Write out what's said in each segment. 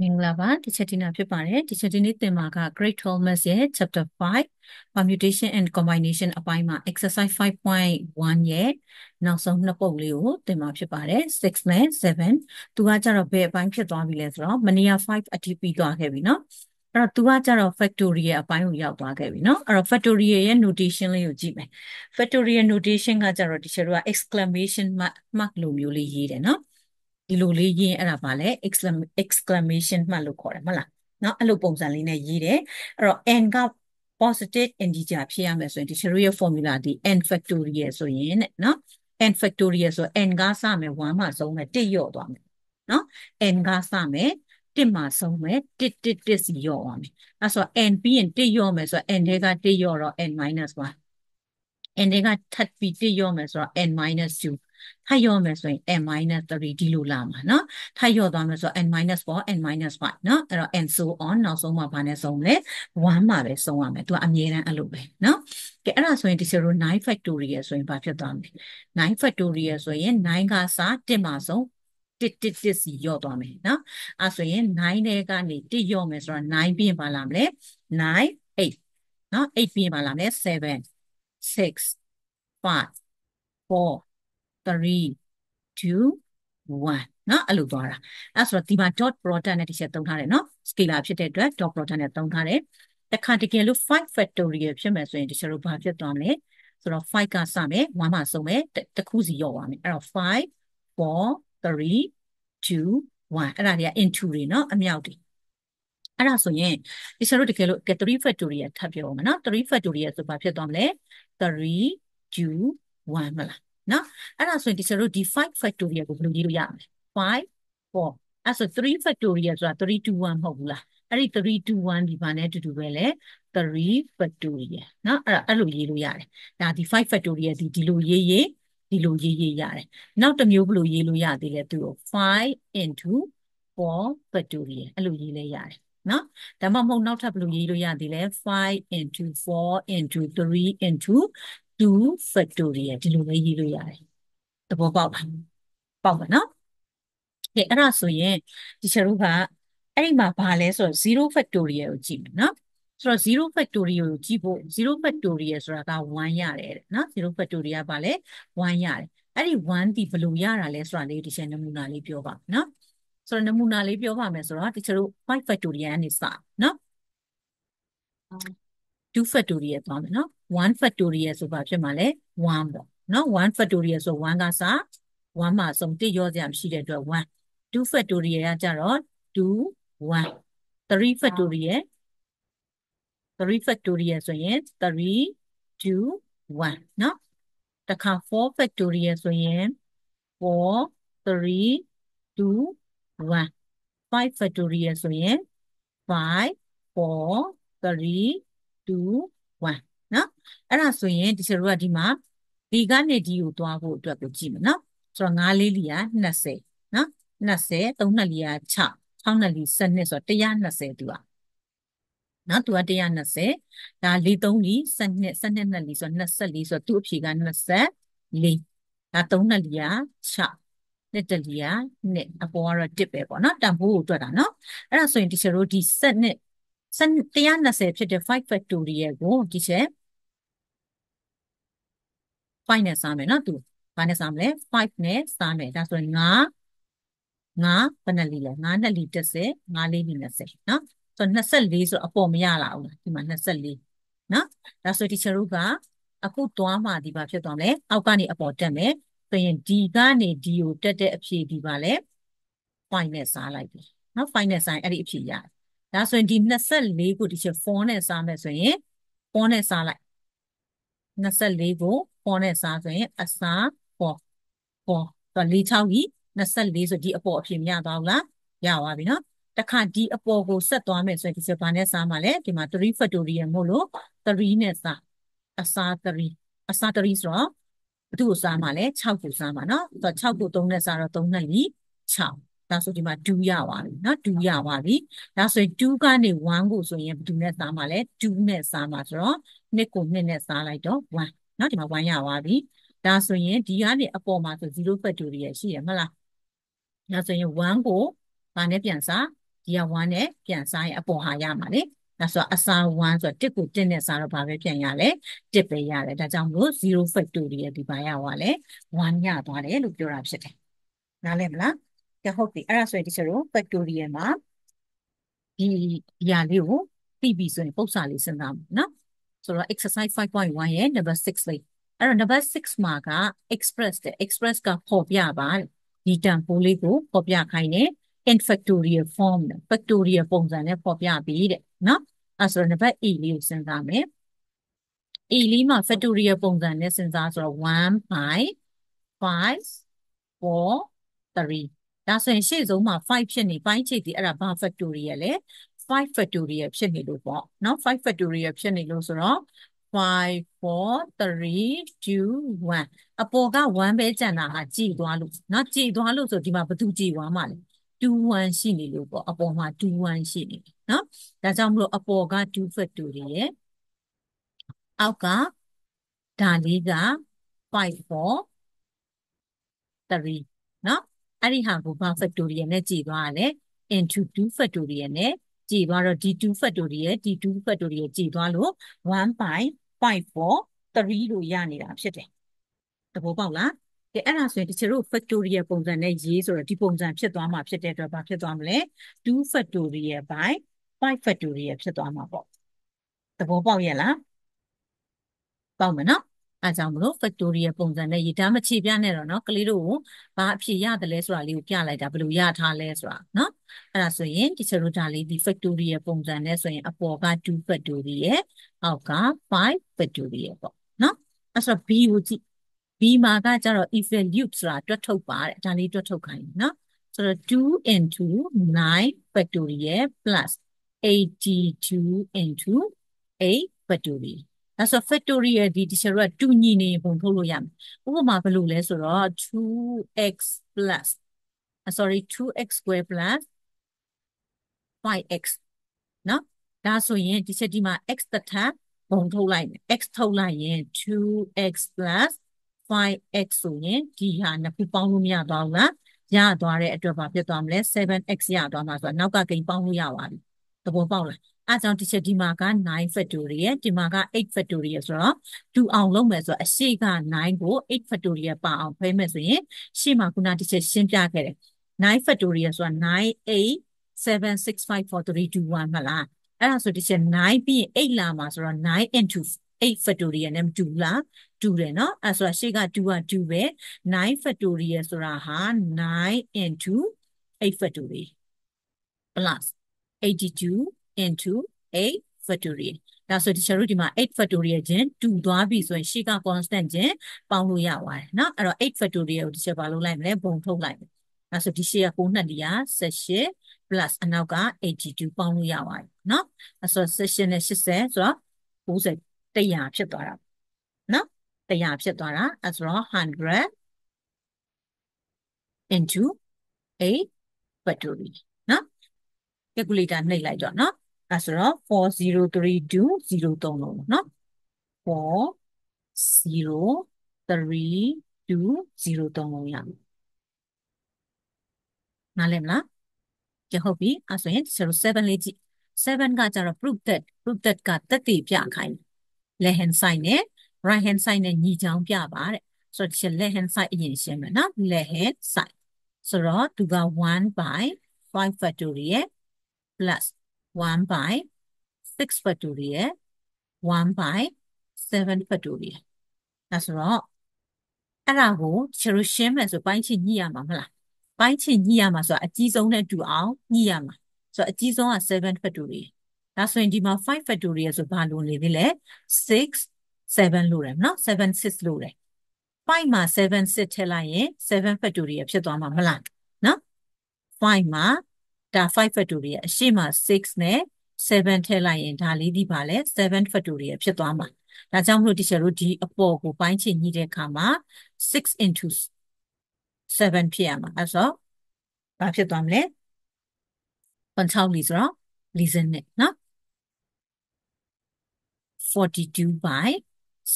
မင်္ဂလာပါဒီချက်ဒီနာဖြစ်ပါတယ်ဒီချက်ဒီနေ့သင်မှာက Great Thomas ရဲ့ Chapter 5 Permutation and Combination အပိုင်းမှာ Exercise 5.1ရဲ့နောက်ဆုံးနှစ်ပုဒ်လေးကိုသင်မှာဖြစ်ပါတယ်6နဲ့7သူကကြတော့ဘယ်အပိုင်းဖြစ်သွားပြီလဲဆိုတော့ Mania 5အထိပြီးသွားခဲ့ပြီเนาะအဲ့တော့ तू ကကြတော့ factorial အပိုင်းကိုရောက်သွားခဲ့ပြီเนาะအဲ့တော့ factorial ရဲ့ notation လေးကိုကြည့်မယ် factorial notation ကကြတော့ဒီချက်တို့က exclamation mark mark လိုမျိုးလေးရေးတယ်เนาะ ဒီလိုလေးရင်းအဲ့ဒါပါလဲ exclamation မှတ်လို့ခေါ်တယ်မဟုတ်လားနော်အဲ့လိုပုံစံလေးနဲ့ရေးတယ်အဲ့တော့ n က positive integer ဖြစ်ရမယ်ဆိုရင်ဒီ Cherry ရဲ့ formula ဒီ n factorial ဆိုရင်တဲ့နော် n factorial ဆို n ကစမယ်1မှဆုံးမယ်1ရော့သွားမယ်နော် n ကစမယ်1မှာဆုံးမယ်1 1 1စီရော့သွားမယ်အဲ့ဆို n ပြီးရင်1ရော့မယ်ဆိုတော့ n ထဲက1ရော့တော့ n 1 n ထဲကထပ်ပြီး1ရော့မယ်ဆိုတော့ n 2 ထပ်ရောမယ်ဆိုရင် n 3ဒီလိုလာမှာเนาะထပ်ရောသွားမယ်ဆိုတော့ n 4 n 5เนาะအဲ့တော့ n so on နောက်ဆုံးမှာဘာနဲ့ဆုံးလဲ1မှာပဲဆုံးရမယ်သူကအမြဲတမ်းအဲ့လိုပဲเนาะကဲအဲ့ဒါဆိုရင်ဒီ0 9 factorial ဆိုရင်ဘာဖြစ်သွားမလဲ9 factorial ဆိုရင်9ကစား1မှာဆုံးတစ်တစ်တစ်စီရော့သွားမယ်နော်အဲဆိုရင်9တဲ့ကနေတစ်ရော့မယ်ဆိုတော့9ပြီးရင်ပါလာမလဲ9 8နော်8ပြီးရင်ပါလာမလဲ7 6 5 4 3 2 1เนาะအဲ့လိုသွားတာအဲ့ဆိုတော့ဒီမှာ dot product နဲ့တစ်ချက်သုံးထားတယ်เนาะ scalar ဖြစ်တဲ့အတွက် dot product နဲ့သုံးထားတယ်တခါတကယ်လို့ 5 factorial ဖြစ်မယ်ဆိုရင်တစ်ချက်လို့ဘာဖြစ်သွားမလဲဆိုတော့5ကစမယ်1မှာဆုံးမယ်တခုစီရော့သွားမယ်အဲ့တော့5 4 3 2 1အဲ့ဒါတွေက into တွေเนาะအမြောက်တွေအဲ့ဒါဆိုရင်ဒီစတို့တကယ်လို့3 factorial ထပ်ပြောမှာเนาะ3 factorial ဆိုဘာဖြစ်သွားမလဲ3 2 1မလား နော်အဲ့ဒါဆိုရင်ဒီစတို့ဒီ5 factorial ကိုဘယ်လိုရေးလို့ရမလဲ5 4အဲ့ဆို3 factorial ဆိုတာ3 2 1မဟုတ်ဘူးလားအဲ့ဒီ3 2 1ဒီဘာနဲ့အတူတူပဲလေ3 factorial နော်အဲ့ဒါအဲ့လိုရေးလို့ရတယ်ဒါဒီ5 factorial ဒီဒီလိုရေးရေးဒီလိုရေးရေးရတယ်နောက်တစ်မျိုးဘယ်လိုရေးလို့ရသေးလဲသူ့ကို5 into 4 factorial အဲ့လိုရေးလဲရတယ်နော်ဒါမှမဟုတ်နောက်ထပ်ဘယ်လိုရေးလို့ရသေးလဲ5 into 4 into 3 into 2 factorial ဒီလိုပဲရေးလို့ရတယ်သဘောပေါက်လားပေါက်ပါနော်ကဲအဲ့ဒါဆိုရင်ဒီချက်တို့ကအဲ့ဒီမှာဘာလဲဆိုတော့0 factorial ကိုကြည့်မယ်နော်ဆိုတော့0 factorial ကိုကြည့်ဖို့0 factorial ဆိုတာက1ရတယ်တဲ့နော်0 factorial ကဘာလဲ1ရတယ်အဲ့ဒီ1ဒီဘယ်လိုရတာလဲဆိုတာလေးဒီချက်နမူနာလေးပြောပါနော်ဆိုတော့နမူနာလေးပြောပါမယ်ဆိုတော့ဒီချက်တို့5 factorial ကနေစနော် 2 factorial သွားမယ်နော်1 factorial ဆိုပါဖြစ်မှာလဲ1ပေါ့နော်1 factorial ဆို1ကစား1မှာစုံတစ်ရောစရာမရှိတဲ့အတွက်1 2 factorial ကကြတော့2 1 3 factorial 3 factorial ဆိုရင်3 2 1เนาะတခါ4 factorial ဆိုရင်4 3 2 1 5 factorial ဆိုရင်5 4 3 2 1နော်အဲ့ဒါဆိုရင်ဒီစတို့ကဒီမှာဒီကနေဒီကိုသွားဖို့အတွက်ကိုကြည့်မယ်နော်ဆိုတော့9လေးလီက20နော်20 3နှစ်လီက6 6နှစ်လီ12ဆိုတော့120သူကနော်သူက120ဒါ4 3လီ12 12နှစ်လီဆိုတော့24ဆိုတော့သူ့အဖြေက24ဒါ3နှစ်လီက6နှစ်တလီကနှစ်အပေါ်ကတော့1ပဲပေါ့နော်တန်ဖိုးကိုတွက်တာနော်အဲ့ဒါဆိုရင်ဒီစတို့ဒီ7နှစ် 120ဖြစ်တဲ့5 factorial ကိုဒီချက်5နဲ့စားမယ်နော်သူဘာနဲ့စားမလဲ5နဲ့စားမယ်ဒါဆိုရင်9 9ဘယ်နှလီလဲ9နှစ်လီ30 9လေးလီ20နော်ဆိုတော့24ဆိုအပေါ်မရလာဘူးလားဒီမှာ24နော်ဒါဆိုဒီချက်တို့ကအခုသွားမှဒီပါဖြစ်သွားမယ်အောက်ကနေအပေါ်တက်မယ်ဆိုရင်ဒီကနေဒီကိုတက်တဲ့အဖြေဒီပါလဲ5နဲ့စားလိုက်ပြီနော်5နဲ့စားရင်အဲ့ဒီအဖြေရတယ် ဒါဆိုရင်ဒီ24ကိုဒီချက်4နဲ့စားမယ်ဆိုရင်4နဲ့စားလိုက်24ကို4နဲ့စားဆိုရင်အစား4 4တော့4 6ကြီး24ဆိုဒီအပေါ်အဖြစ်မရသွားဘူးလားရသွားပြီနော်တခါဒီအပေါ်ကိုဆက်သွားမယ်ဆိုရင်ဒီစဘာနဲ့စားမှာလဲဒီမှာ3 factorial မို့လို့3နဲ့စားအစား3အစား3ဆိုတော့ဘယ်သူ့ကိုစားမှာလဲ6ကိုစားမှာနော်ဆိုတော့6ကို3နဲ့စားတော့3နဲ့လီ6 ဒါဆိုဒီမှာ2ရပါပြီเนาะ2ရပါပြီဒါဆိုရင်2ကနေ1ကိုဆိုရင်ဘယ်သူနဲ့စားမှာလဲ2နဲ့စားမှာဆိုတော့2ကို2နဲ့စားလိုက်တော့1เนาะဒီမှာ1ရပါပြီဒါဆိုရင်ဒီကနေအပေါ်မှာဆို0 factorial ရှိရမလားဒါဆိုရင်1ကိုဘာနဲ့ပြန်စား ဒီက1နဲ့ပြန်စားရင်အပေါ်ဟာရမှာလေဒါဆိုအစား1ဆိုတော့1ကို1နဲ့စားတော့ဘာပဲပြန်ရလဲ1ပဲရတယ်ဒါကြောင့်မလို့0 factorial ဒီပါရပါလဲ1ရသွားတယ်လို့ပြောတာဖြစ်တယ်နားလည်မလား ကြဟုတ်ပြီအဲ့ဒါဆိုရင်ဒီချက်တို့ factorial မှာဒီအရာလေးကိုသိပြီဆိုရင်ပု္ပ္ပစာလေးစဉ်းစားမယ်နော်ဆိုတော့ exercise 5.1ရဲ့ number 6လေးအဲ့တော့ number 6မှာက express တဲ့ express ကပေါ်ပြပါဒီတန်ဖိုးလေးကိုပေါ်ပြခိုင်းတယ် in factorial form နဲ့ factorial ပုံစံနဲ့ပေါ်ပြပြီးတဲ့နော်အဲ့ဆိုတော့ number 8လေးကိုစဉ်းစားမယ် a လေးမှာ factorial ပုံစံနဲ့စဉ်းစားဆိုတော့1 by 5 4 3 ဒါဆိုရင်ရှေ့ဆုံးမှာ5ဖြစ်နေပိုင်းခြေဒီအဲ့ဒါဘာ factorial လဲ5 factorial ဖြစ်နေလို့ပေါ့နော်5 factorial ဖြစ်နေလို့ဆိုတော့5 4 3 2 1အပေါ်က1ပဲကျန်တာဟာကြည်သွားလို့နော်ကြည်သွားလို့ဆိုဒီမှာဘယ်သူကြည်သွားမှာလဲ2 1ရှိနေလို့ပေါ့အပေါ်မှာ2 1ရှိနေတယ်နော်ဒါကြောင့်မလို့အပေါ်က2 factorial ရဲ့အောက်ကဒါလေးက5 4 3နော် အဲ့ဒီဟာကိုဘာ factorial နဲ့ကြည်သွားရလဲ into 2 factorial နဲ့ကြည်သွားတော့ d2 factorial d2 factorial ကြည်သွားလို့1 by 5 4 3လို့ရနေတာဖြစ်တယ်။သဘောပေါက်လား။ကဲအဲ့ဒါဆိုရင်တချို့တို့ factorial ပုံစံနဲ့ရေးဆိုတော့ဒီပုံစံဖြစ်သွားမှာဖြစ်တဲ့အတွက်ဘာဖြစ်သွားမလဲ2 factorial by 5 factorial ဖြစ်သွားမှာပေါ့။သဘောပေါက်ရဲ့လား။ပေါက်မယ်နော်။ အဲကြောင့်မလို့ factorial ပုံစံနဲ့ရေးဒါမှခြေပြနဲ့တော့เนาะကလေးတို့ကိုဘာအဖြစ်ရတယ်လဲဆိုတာလေးကိုပြလိုက်တာဘယ်လိုရထားလဲဆိုတာเนาะအဲ့ဒါဆိုရင်ဒီချက်တို့ဒါလေးဒီ factorial ပုံစံနဲ့ဆိုရင်အပေါ်က2 factorial အောက်က5 factorial ပေါ့เนาะအဲ့ဆို b ကိုကြည့် b မှာကကျတော့ evaluate ဆိုတာတွက်ထုတ်ပါတဲ့ဒါလေးတွက်ထုတ်ခိုင်းเนาะဆိုတော့2 into 9 factorial plus 82 into 8 factorial ဒါဆို factorial ဒီ teacher တို့ကတူညီနေပုံထုတ်လို့ရမယ်ဥပမာဘယ်လိုလဲဆိုတော့ 2x plus sorry 2x square plus 5x နော်ဒါဆိုရင်ဒီချက်ဒီမှာ x တထပ်ပုံထုတ်လိုက်မယ် x ထုတ်လိုက်ရင် 2x plus 5x ဆိုရင်ဒီဟာနှစ်ခုပေါင်းလို့မရသွားဘူးလားရသွားတဲ့အတွက်ဘာဖြစ်သွားမလဲ 7x ရသွားမှာဆိုတော့နောက်ကဂိမ်းပေါင်းလို့ရပါပြီသဘောပေါက်လား အဲကြောင့်ဒီချက်ဒီမှာက9 factorial ဒီမှာက8 factorial ဆိုတော့2အောင်လုပ်မယ်ဆိုတော့အရှိက9ကို8 factorial ပါအောင်ဖွဲမယ်ဆိုရင်ရှေ့မှာခုနဒီချက်ရှင်းပြခဲ့တယ်9 factorial ဆိုတာ9 8 7 6 5 4 3 2 1မလားအဲ့ဒါဆိုဒီချက်9ပြီးရင်8လာမှာဆိုတော့9 into 8 factorial နဲ့တူလားတူတယ်เนาะအဲ့ဆိုတော့ရှေ့က2က2ပဲ9 factorial ဆိုတာဟာ9 into 8 factorial plus 82 into 8 factorial ဒါဆိုဒီချက်တို့ဒီမှာ8 factorial ချင်းတူသွားပြီဆိုရင်ရှေ့က constant ချင်းပေါင်းလို့ရပါတယ်เนาะအဲ့တော့8 factorial ကိုဒီချက်ဘာလုပ်လိုက်မလဲဘုံထုတ်လိုက်မယ်ဒါဆိုဒီရှေ့က9နှစ်လီယာ18 plus အနောက်က82ပေါင်းလို့ရပါတယ်เนาะအဲ့ဆို18နဲ့80ဆိုတော့90 100ဖြစ်သွားတာเนาะ100ဖြစ်သွားတာအဲ့ဆိုတော့100 into 8 factorial เนาะ calculator နှိပ်လိုက်တော့เนาะ အဲဆိုတော့4032 03လုံးเนาะ4032 03လုံးရမယ်နားလည်မလားကြဟုတ်ပြီအဲဆိုရင်07လေးကြည့်7ကကျတော့ proof that proof that ကတက်တည်ပြခိုင်း left hand side နဲ့ right hand side နဲ့ညီချောင်းပြပါတဲ့ဆိုတော့ဒီ left hand side အရင်ရှင်းမယ်နော် left hand side ဆိုတော့သူက1 by 5 factorial plus 1 by 6 factorial 1 by 7 factorial ဒါဆိုတော့အဲ့ဒါကိုချရရှင်းမယ်ဆိုပိုင်းချင်းညှိရမှာမလားပိုင်းချင်းညှိရမှာဆိုတော့အကြီးဆုံးနဲ့တူအောင်ညှိရမှာဆိုတော့အကြီးဆုံးက7 factorial ဒါဆိုရင်ဒီမှာ5 factorial ဆိုဘာလို့နေသေးလဲ6 7လို့ရတယ်နော်7 6လို့ရတယ်5မှာ7 6ထည့်လိုက်ရင်7 factorial ဖြစ်သွားမှာမလားနော်5မှာ ဒါ5 factorial အရှိမ6နဲ့7ထည့်လိုက်ရင်ဒါလေးဒီပါလဲ7 factorial ဖြစ်သွားမှာဒါကြောင့်မလို့ teacher တို့ဒီအပေါ်ကိုပိုင်းချညှိတဲ့အခါမှာ6 into 7ဖြစ်ရမှာအဲ့ဆိုဘာဖြစ်သွားမလဲ6လီဆိုတော့လီစနစ်နော်42 by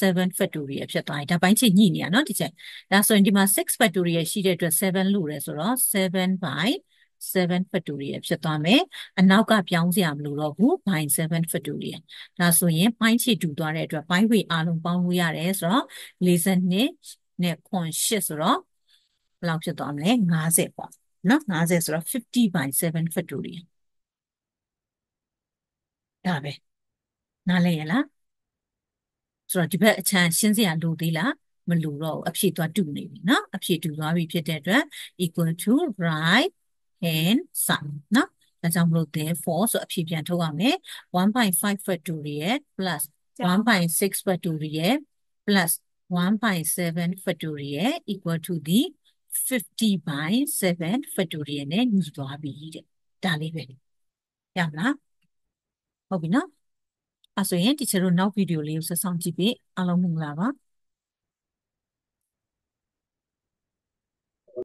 7 factorial ဖြစ်သွားပြီဒါပိုင်းချညှိနေရနော်ဒီချက်ဒါဆိုရင်ဒီမှာ6 factorial ရှိတဲ့အတွက်7လို့ရဲဆိုတော့7 by 7 factorial ဖြစ်သွားမယ်အနောက်ကပြောင်းစရာမလိုတော့ဘူး by 7 factorial ဒါဆိုရင်ပိုင်းချီတူသွားတဲ့အတွက်ပိုင်းဝေအားလုံးပေါင်းလို့ရတယ်ဆိုတော့42နဲ့ခွန်8ဆိုတော့ဘယ်လောက်ဖြစ်သွားမလဲ50ပေါ့နော်50ဆိုတော့50 by 7 factorial ဒါပဲနားလည်ရလားဆိုတော့ဒီဘက်အချမ်းရှင်းစရာလိုသေးလားမလိုတော့ဘူးအဖြေသွားတူနေပြီနော်အဖြေတူသွားပြီဖြစ်တဲ့အတွက် equal to right hand side နော်ဒါကြောင့်မလို့ therefore ဆိုအဖြေပြန်ထုတ်ရမယ်1.5 factorial plus 1.6 factorial plus 1.7 factorial equal to the 50 by 7 factorial နဲ့ညီသွားပြီတဲ့ဒါလေးပဲရမလားဟုတ်ပြီနော်အဲဆိုရင်ဒီချက်တို့နောက်ဗီဒီယိုလေးကိုဆက်ဆောင်ကြည့်ပြီအားလုံးမင်္ဂလာပါ